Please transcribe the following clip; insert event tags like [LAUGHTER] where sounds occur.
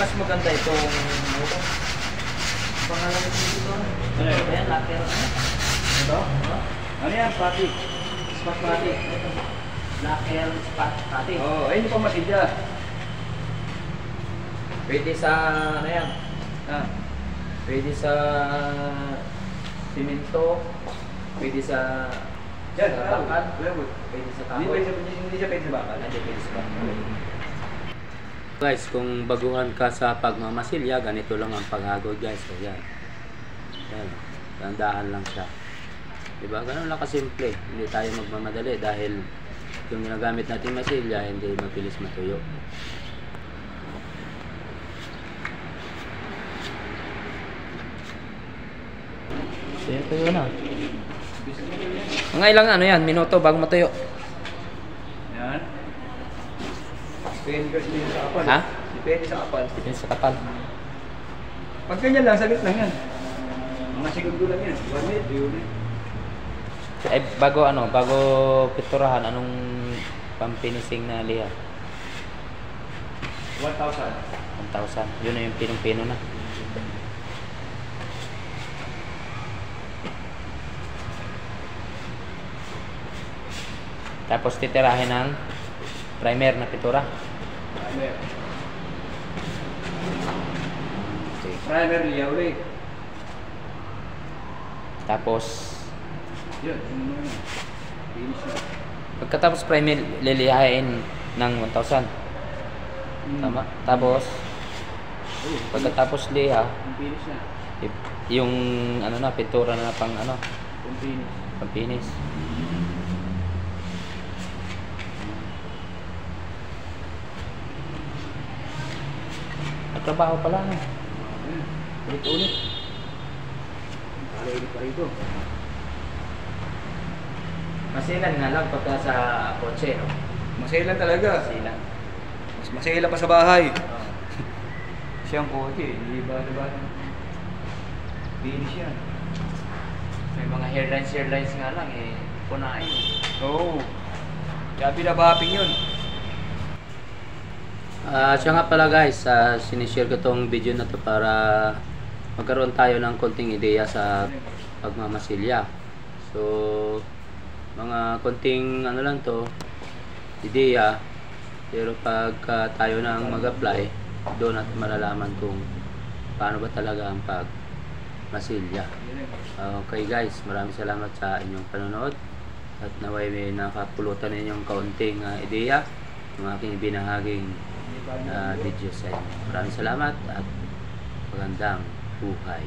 mas maganda itong ano pangalan nito dito. Ano Ano yan? Locker ano? Ito? Ano yan? Pati. Spot pati. Locker spot pati. Oo, oh, ayun yung pamatilya. Pwede sa ano yan? Ah. Pwede sa simento. Pwede sa Yan, sa bakal. Plywood. Pwede sa Hindi kahoy. pwede sa hindi siya pwede sa bakal. Hindi pwede sa bakal. Guys, kung baguhan ka sa pagmamasilya, ganito lang ang paghagod guys. So, yan. Yan. Tandaan lang siya. Diba? Ganun lang kasimple. Hindi tayo magmamadali dahil yung ginagamit natin masilya, hindi mabilis matuyo. Tuyo, tuyo na. Mga ilang ano yan, minuto bago matuyo. Yan. Depende kasi din sa kapal. Ha? Depende sa kapal. Depende sa kapal. Pag ganyan lang, saglit lang yan. Mga segundo lang yan. One minute, two minute. Eh, bago ano, bago piturahan, anong pampinising na liha? 1,000. 1,000. Yun na yung pinong-pino na. Tapos titirahin ng primer na pintura. Okay. Primer, liyaw ulit. Tapos, Yun. Finish na. pagkatapos primer, lilihain ng 1,000. Hmm. Tama? Tapos, pagkatapos liha, yung finish na. yung ano na, pintura na pang ano, Yung finish. pampinis. Nagtrabaho pala no? Ayun. Ulit-ulit. Palo ulit pa rito. Masilan nga lang pagka sa kotse, no? Masailan talaga. Masilan. Mas masailan pa sa bahay. [LAUGHS] Siyang kote, hindi ba diba? Finish yan. May mga hairlines, hairlines nga lang, eh, punain. Oo. Kaya pinabapping yun. Ah, siya nga pala guys, uh, sinishare ko tong video na to para magkaroon tayo ng konting ideya sa pagmamasilya. So, mga konting ano lang to, ideya. Pero pagka tayo nang mag-apply, doon natin malalaman kung paano ba talaga ang pagmasilya. Okay guys, maraming salamat sa inyong panonood at naway may nakapulutan ninyong kaunting ah, ideya ng aking binahaging ah, video sa inyo. Maraming salamat at magandang buhay.